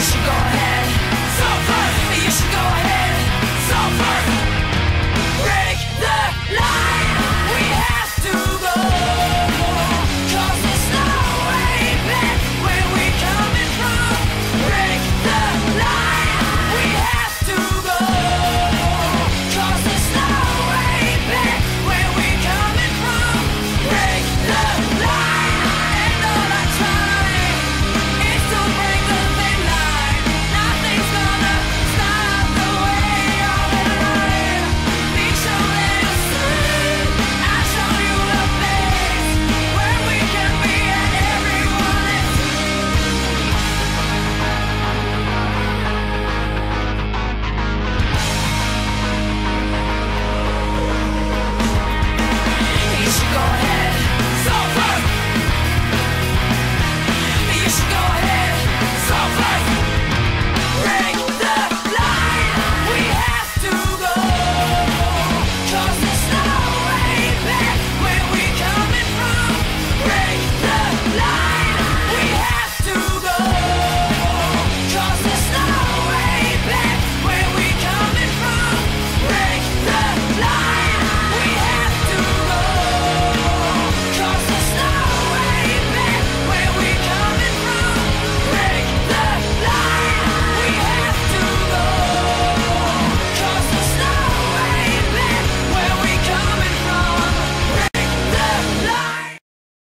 She's gone.